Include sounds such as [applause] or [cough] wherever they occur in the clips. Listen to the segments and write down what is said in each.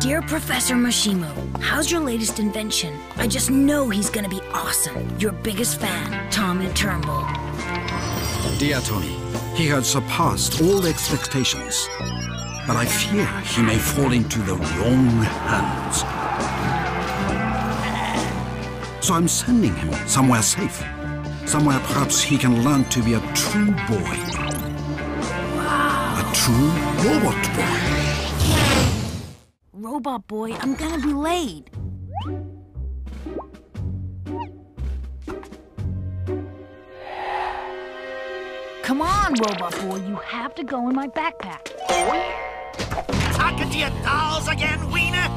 Dear Professor Moshimo, how's your latest invention? I just know he's gonna be awesome. Your biggest fan, Tommy Turnbull. Dear Tommy, he has surpassed all expectations. But I fear he may fall into the wrong hands. So I'm sending him somewhere safe. Somewhere perhaps he can learn to be a true boy. Wow. A true robot boy. Robot boy, I'm gonna be late. Come on, Robot Boy, you have to go in my backpack. Talking to your dolls again, Wiener?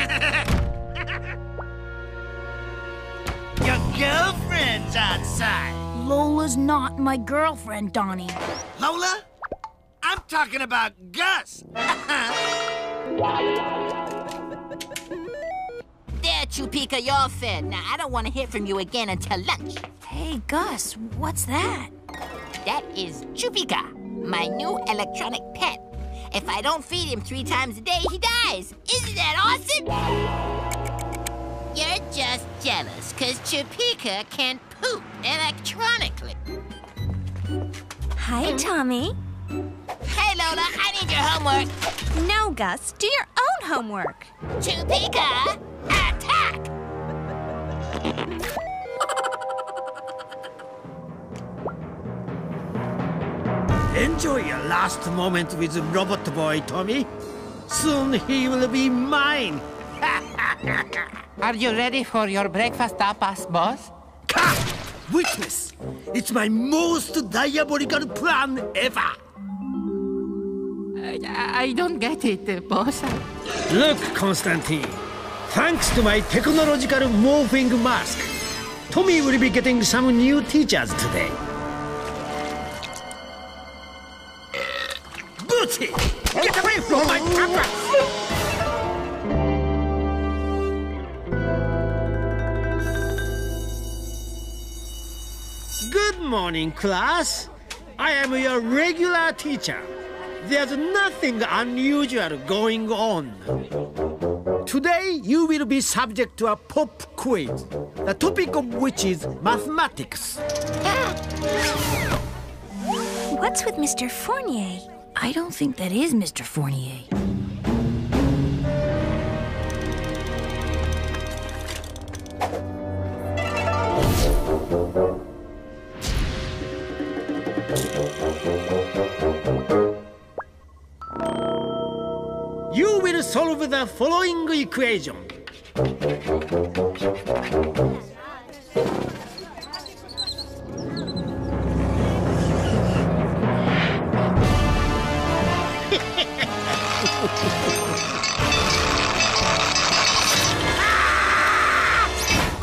[laughs] your girlfriend's outside. Lola's not my girlfriend, Donnie. Lola? I'm talking about Gus. There, Chupika, you're fed. Now, I don't want to hear from you again until lunch. Hey, Gus, what's that? That is Chupika, my new electronic pet. If I don't feed him three times a day, he dies. Isn't that awesome? You're just jealous because Chupika can poop electronically. Hi, Tommy. Hey, Lola, I need your homework. No, Gus, do your own homework. Chupika, attack! Enjoy your last moment with Robot Boy, Tommy. Soon he will be mine. [laughs] Are you ready for your breakfast tapas, boss? Ka! Witness! It's my most diabolical plan ever! I, I don't get it, boss. Look, Constantine. Thanks to my technological morphing mask, Tommy will be getting some new teachers today. Booty! Get away from my campus! Good morning, class. I am your regular teacher. There's nothing unusual going on. Today, you will be subject to a pop quiz, the topic of which is mathematics. [laughs] What's with Mr. Fournier? I don't think that is Mr. Fournier. Solve the following equation. [laughs]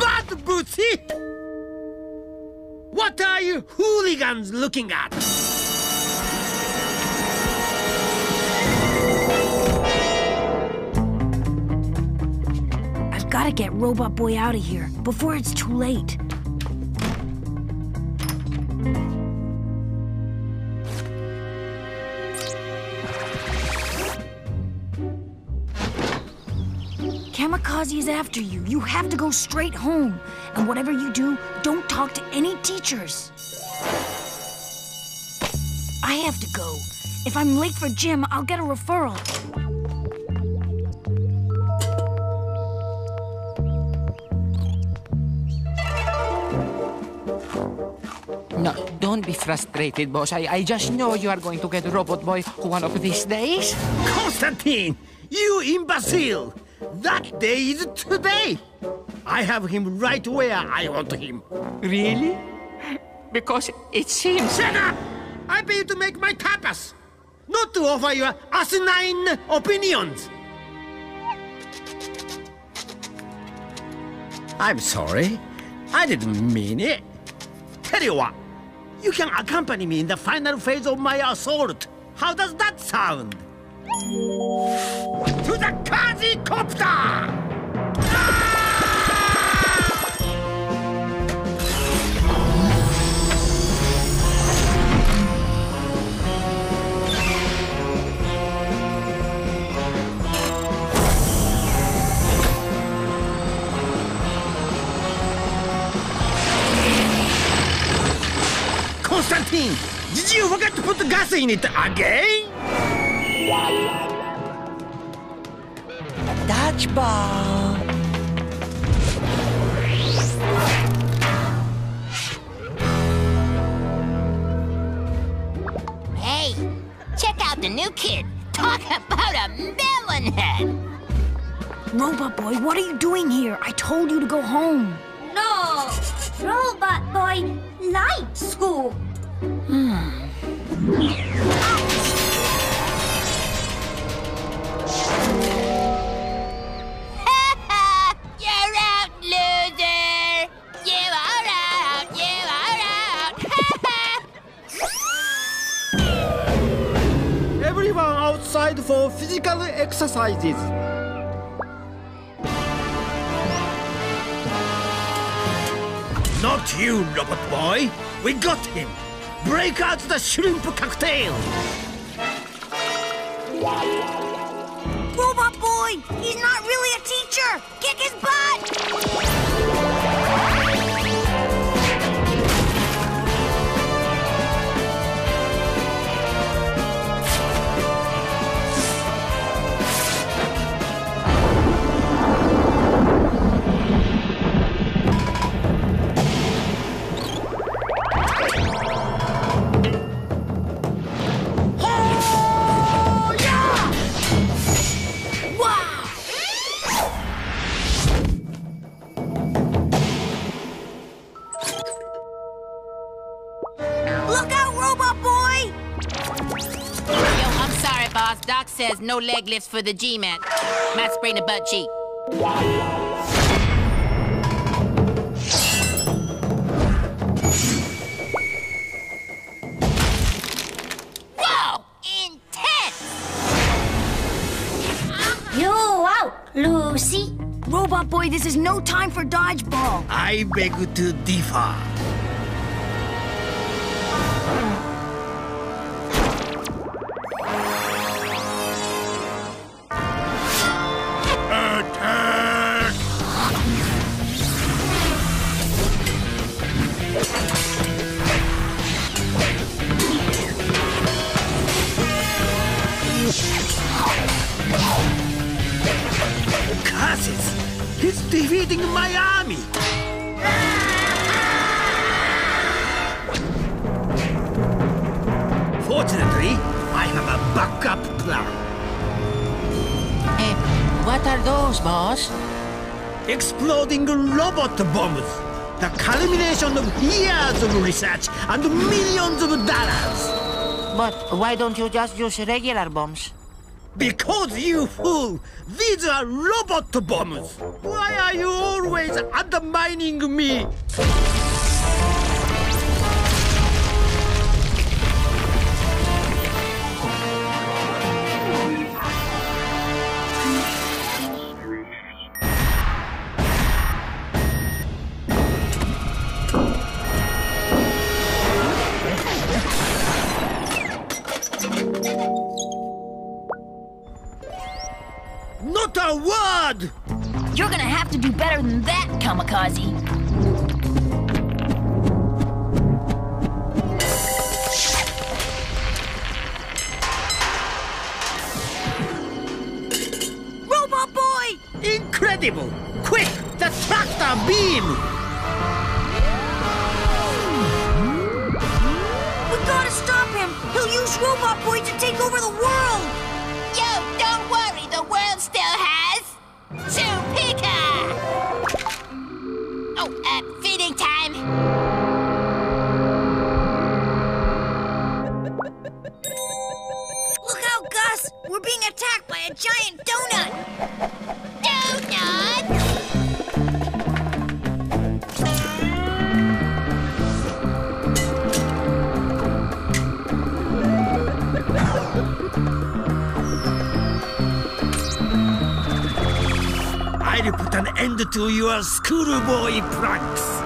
Bad Bootsy! What are you hooligans looking at? Gotta get Robot Boy out of here before it's too late. Kamikazi is after you. You have to go straight home. And whatever you do, don't talk to any teachers. I have to go. If I'm late for gym, I'll get a referral. No, don't be frustrated, boss. I, I just know you are going to get Robot Boy one of these days. Constantine, you imbecile! That day is today! I have him right where I want him. Really? Because it seems... Shut up! I pay you to make my tapas, not to offer your asinine opinions. I'm sorry. I didn't mean it. Tell you what, you can accompany me in the final phase of my assault. How does that sound? To the Kazi Copter! Thing. Did you forget to put the gas in it again? Dodgeball. Hey, check out the new kid. Talk about a melon head. Robot Boy, what are you doing here? I told you to go home. No! Robot Boy, night school. [laughs] [laughs] for physical exercises. Not you, robot boy. We got him. Break out the shrimp cocktail. Robot Boy, he's not really a teacher. Kick his butt. No leg lifts for the G-Man. Matt sprained a butt cheek. Whoa! Intense! You out, Lucy. Robot Boy, this is no time for dodgeball. I beg you to differ. The culmination of years of research and millions of dollars! But why don't you just use regular bombs? Because you fool! These are robot bombs! Why are you always undermining me? Kamikazi. To your schoolboy pranks.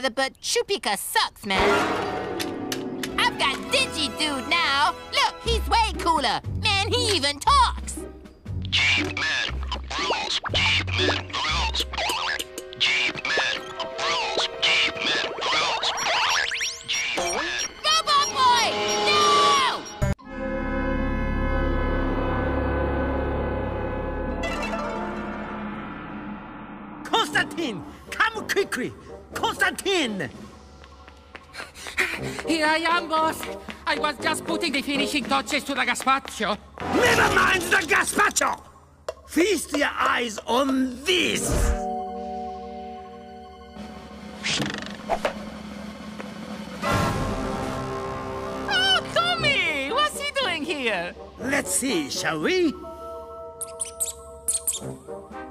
Brother, but Chupika sucks, man. I've got Digi Dude now. Look, he's way cooler. Man, he even talks. Here I am, boss. I was just putting the finishing touches to the gazpacho. Never mind the gazpacho! Feast your eyes on this! Oh, Tommy! What's he doing here? Let's see, shall we?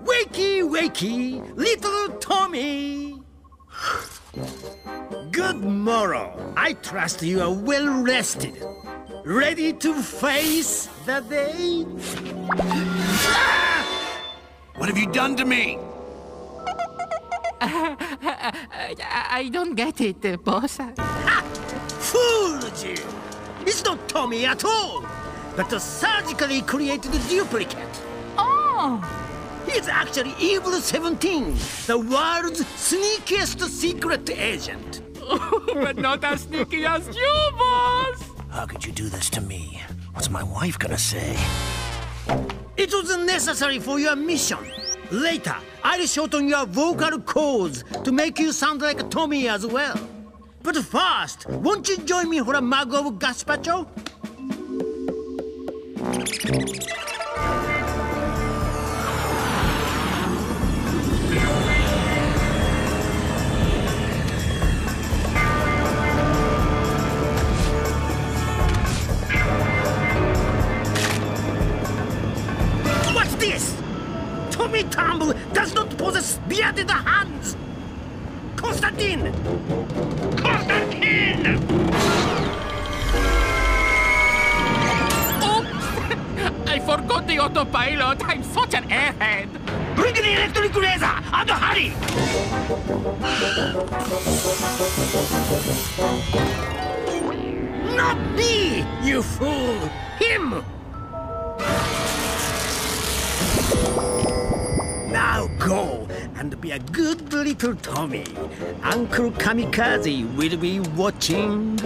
Wakey, wakey, little Tommy! Good morrow. I trust you are well rested. Ready to face the day? What have you done to me? I, [laughs] I don't get it, uh, boss. Ha! Fooled you! It's not Tommy at all, but a surgically created duplicate. Oh! He's actually Evil 17, the world's sneakiest secret agent. [laughs] but not as sneaky as you, boss! How could you do this to me? What's my wife gonna say? It was necessary for your mission. Later, I'll shorten your vocal cords to make you sound like Tommy as well. But first, won't you join me for a mug of gazpacho? This? Tommy Turnbull does not possess the hands! Constantine! Constantine! Oops! [laughs] I forgot the autopilot. I'm such an airhead. Bring the electric razor and hurry! Not me, you fool! Him! Go and be a good little Tommy. Uncle Kamikazi will be watching.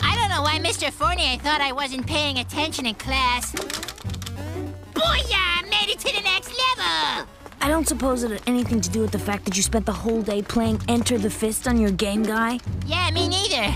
I don't know why Mr. Fournier thought I wasn't paying attention in class. Booyah! Made it to the next level! I don't suppose it had anything to do with the fact that you spent the whole day playing Enter the Fist on your game guy? Yeah, me neither.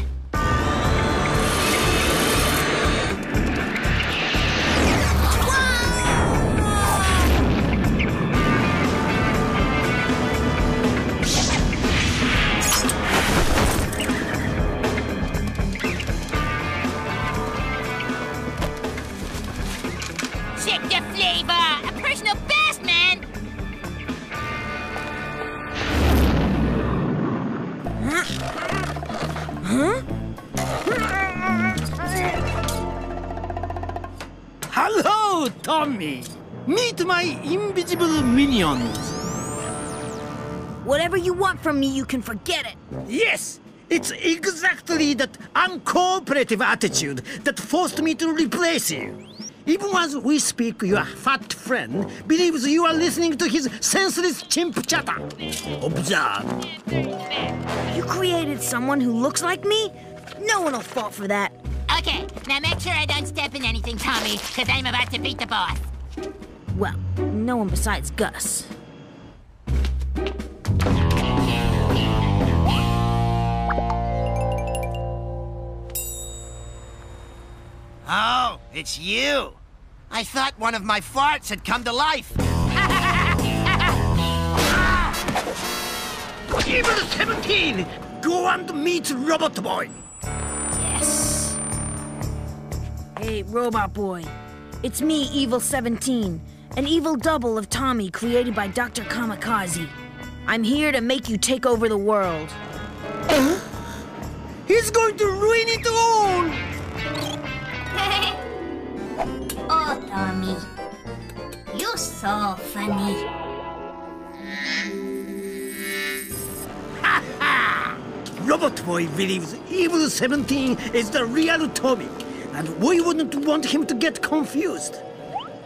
My invisible minions. Whatever you want from me, you can forget it. Yes, it's exactly that uncooperative attitude that forced me to replace you. Even as we speak, your fat friend believes you are listening to his senseless chimp chatter. Observe. You created someone who looks like me? No one will fall for that. Okay, now make sure I don't step in anything, Tommy, because I'm about to beat the boss. Well, no one besides Gus. Oh, it's you. I thought one of my farts had come to life. Evil 17! Go and meet Robot Boy. Yes. Hey, Robot Boy. It's me, Evil 17, an evil double of Tommy created by Dr. Kamikazi. I'm here to make you take over the world. He's going to ruin it all! [laughs] Oh, Tommy. You're so funny. [laughs] Robot Boy believes Evil 17 is the real Tommy, and we wouldn't want him to get confused.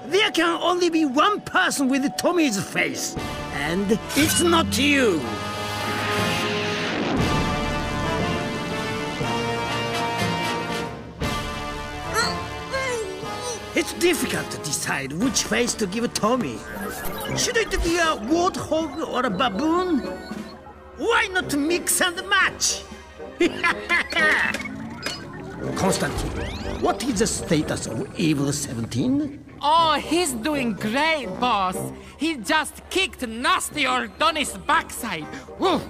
There can only be one person with Tommy's face, and it's not you. It's difficult to decide which face to give Tommy. Should it be a warthog or a baboon? Why not mix and match? [laughs] Constantine, what is the status of Evil 17? Oh, he's doing great, boss. He just kicked nasty Ordonnis' backside. Woo.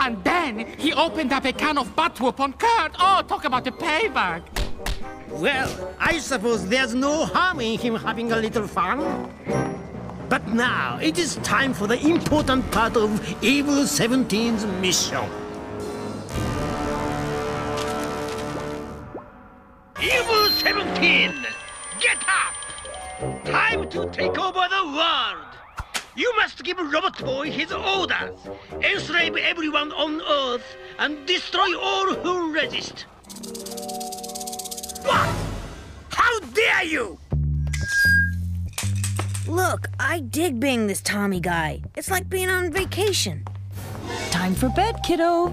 And then he opened up a can of butt whoop on Kurt. Oh, talk about a payback. Well, I suppose there's no harm in him having a little fun. But now it is time for the important part of Evil 17's mission. To take over the world! You must give Robot Boy his orders. Enslave everyone on Earth and destroy all who resist. What? How dare you! Look, I dig being this Tommy guy. It's like being on vacation. Time for bed, kiddo.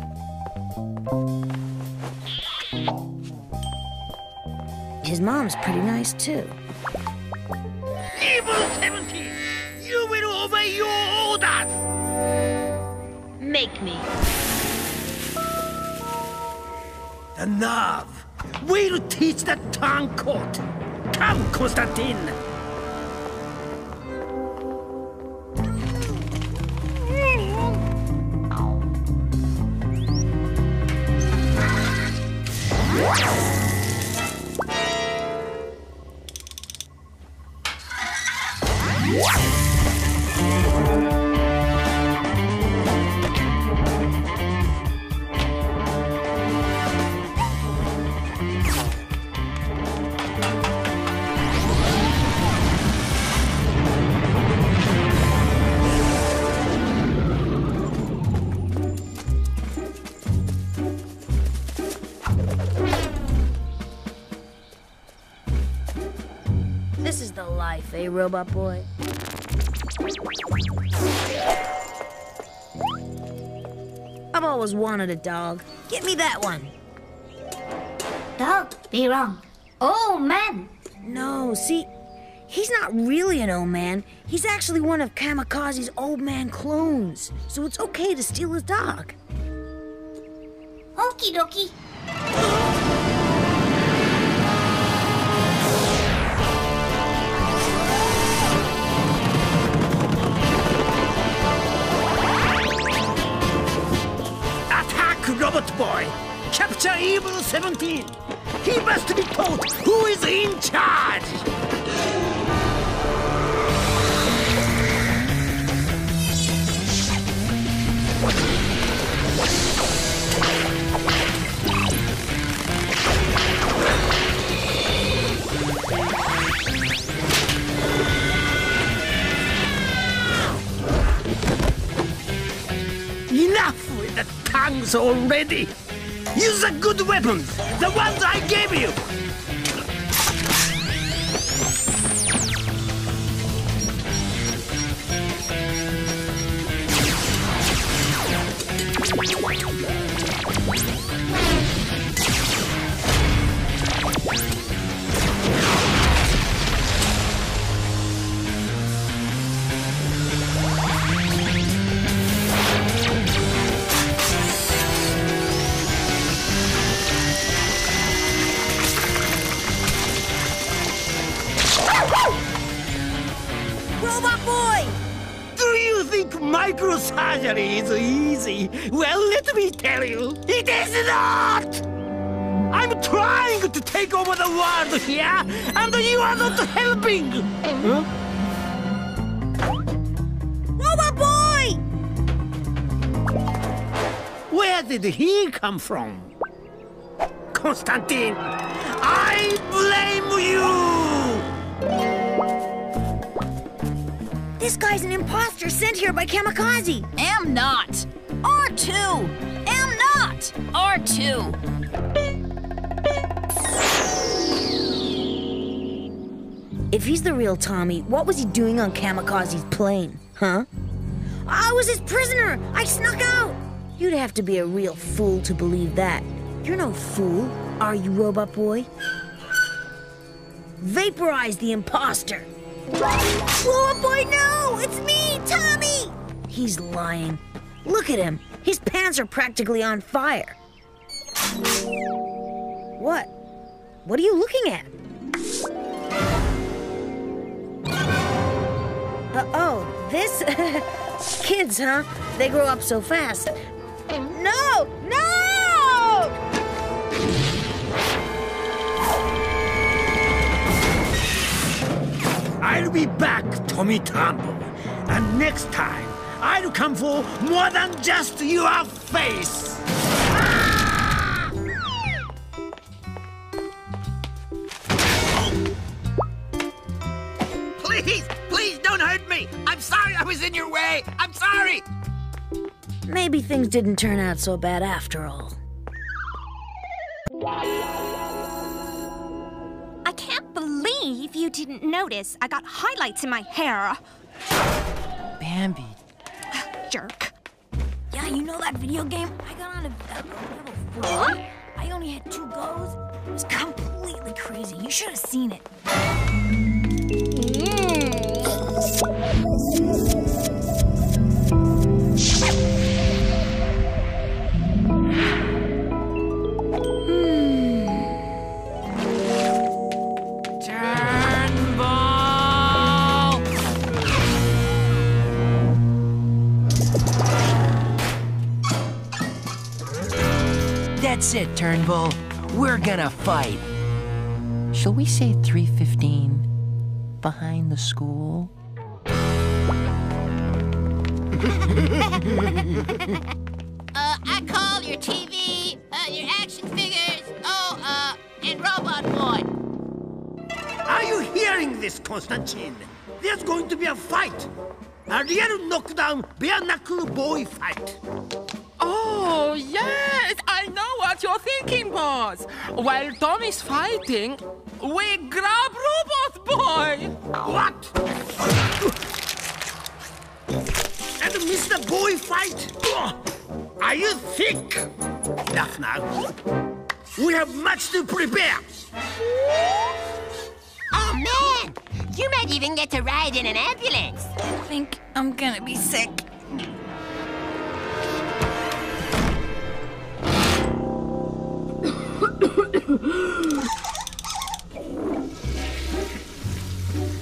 His mom's pretty nice, too. Evil 17! You will obey your orders! Make me. The nerve! We'll teach the turncoat! Come, Constantine! Robot Boy? I've always wanted a dog. Get me that one. Dog, be wrong. Oh, man. No, see, he's not really an old man. He's actually one of Kamikazi's old man clones. So it's okay to steal his dog. Okie dokie. Robot Boy! Capture Evil 17! He must be told who is in charge! Tongues already! Use the good weapons, the ones I gave you! Well, let me tell you, it is not! I'm trying to take over the world here, and you are not helping! Huh? Robot Boy! Where did he come from? Constantine, I blame you! This guy's an imposter sent here by Kamikazi. Am not. R2. Am not. R2. If he's the real Tommy, what was he doing on Kamikazi's plane? Huh? I was his prisoner! I snuck out! You'd have to be a real fool to believe that. You're no fool, are you, Robot Boy? Vaporize the imposter! Robot Boy, no! It's me, Tommy! He's lying. Look at him. His pants are practically on fire. What? What are you looking at? Uh, oh, this? [laughs] Kids, huh? They grow up so fast. No! No! I'll be back, Tommy Turnbull. And next time, I'll come for more than just your face. Please, please don't hurt me. I'm sorry I was in your way. I'm sorry. Maybe things didn't turn out so bad after all. I can't believe you didn't notice. I got highlights in my hair. Bambi. Jerk. Yeah, you know that video game? I got on a level four. I only had two goes. It was completely crazy. You should have seen it. That's it, Turnbull. We're gonna fight. Shall we say 315? Behind the school? Uh, I call your TV, uh, your action figures, oh, uh, and Robot Boy. Are you hearing this, Konstantin? There's going to be a fight. A real knockdown bare knuckle boy fight. Oh, yes, I know what you're thinking, boss. While Tommy's fighting, we grab Robot Boy. What? And Mr. Boy fight? Are you thick? Enough now. We have much to prepare. Oh, man! You might even get to ride in an ambulance. I think I'm gonna be sick.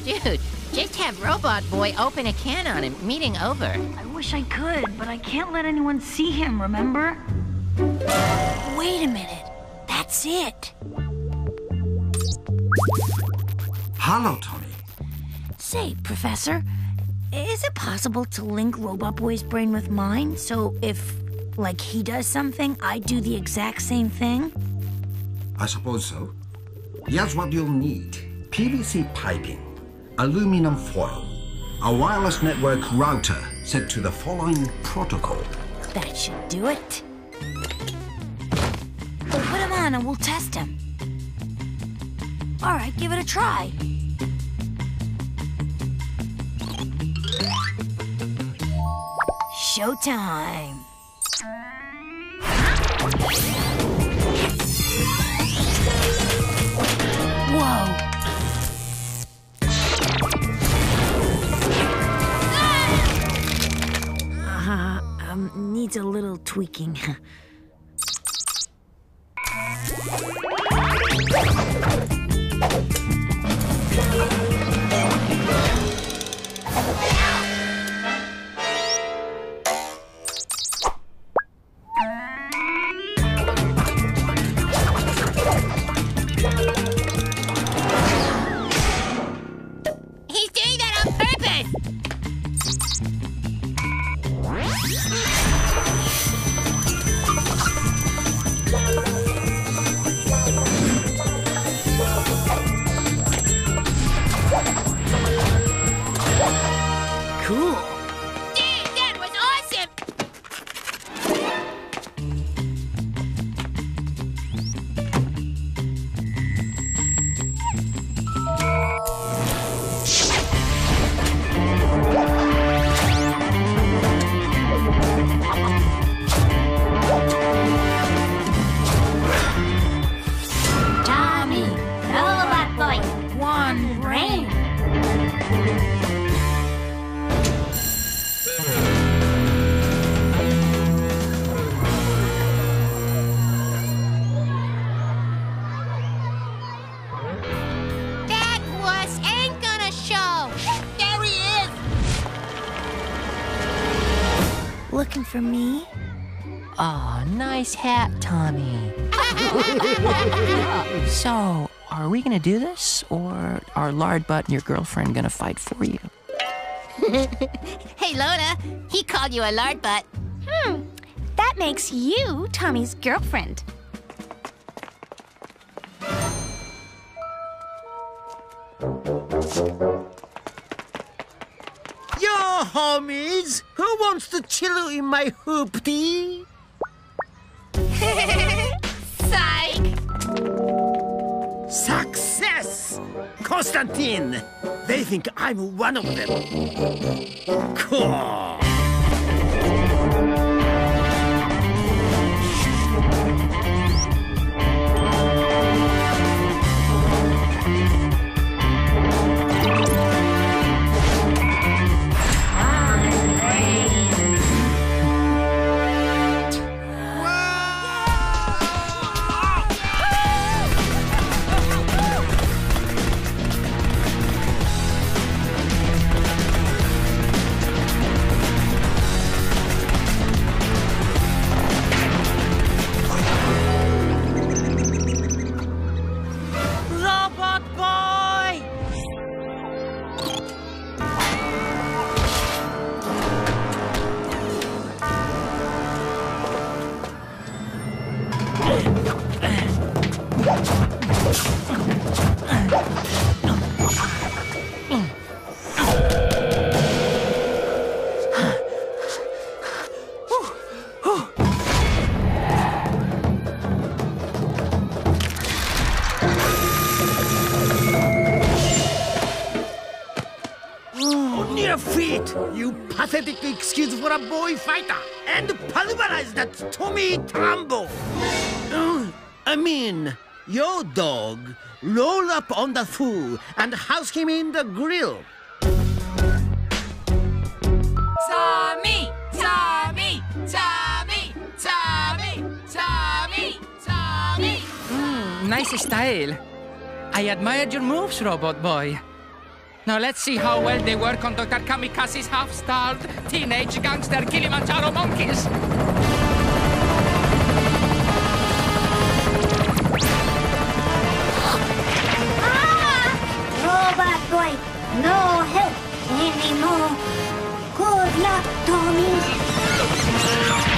Dude, just have Robot Boy open a can on him. Meeting over. I wish I could, but I can't let anyone see him, remember? Wait a minute. That's it. Hello, Tommy. Say, Professor, is it possible to link Robot Boy's brain with mine so if, like, he does something, I do the exact same thing? I suppose so. Here's what you'll need PVC piping, aluminum foil, a wireless network router set to the following protocol. That should do it. Well, put him on and we'll test him. All right, give it a try. Showtime. Whoa. Uh, um, needs a little tweaking. [laughs] looking for me? Aw, oh, nice hat, Tommy. [laughs] [laughs] so, are we gonna do this, or are Lard Butt and your girlfriend gonna fight for you? [laughs] hey, Lola, he called you a lard butt. Hmm. That makes you Tommy's girlfriend. Yo, homies! Who wants to chill in my hoopty? [laughs] Psych! Success! Konstantin! They think I'm one of them. Cool. Feet, you pathetic excuse for a boy fighter, and pulverize that Tommy Tambo. Uh, I mean, your dog roll up on the fool and house him in the grill. Tommy! Tommy! Tommy! Tommy! Tommy! Tommy! Hmm, Nice style. I admired your moves, Robot Boy. Now let's see how well they work on Dr. Kamikazi's half-starved teenage gangster Kilimanjaro monkeys. Ah! Oh, Robot boy, no help anymore. Good luck, Tommy.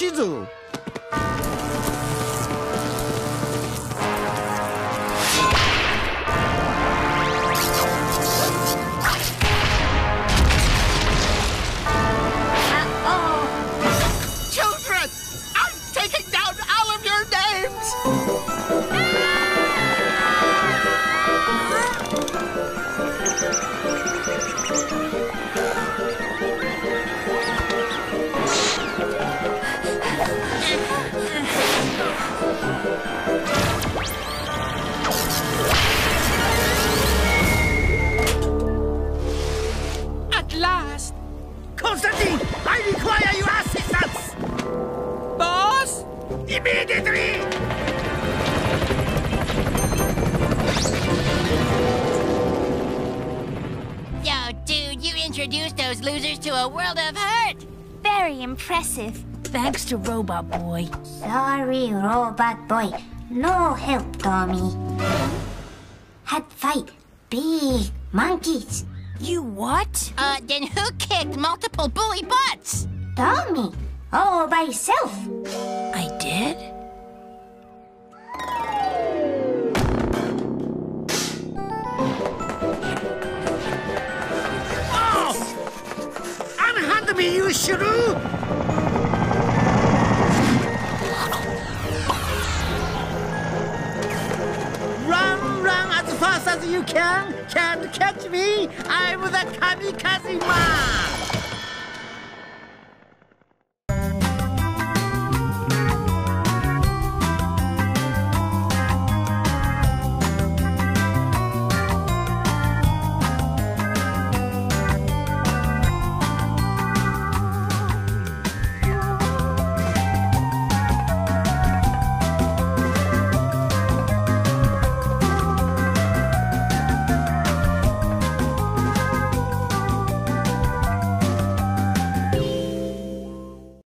For Shizu. Thanks to Robotboy. Sorry, Robotboy. No help, Tommy. Had fight big monkeys. You what? Uh, then who kicked multiple bully butts? Tommy, all by self. I did? Oh! Unhand me, you shrew! Fast as you can! Can't catch me! I'm the Kamikazi Man!